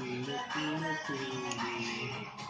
くるくるくる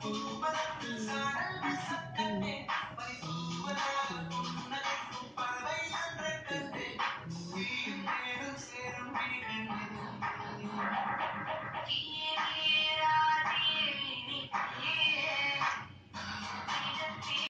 Thank you.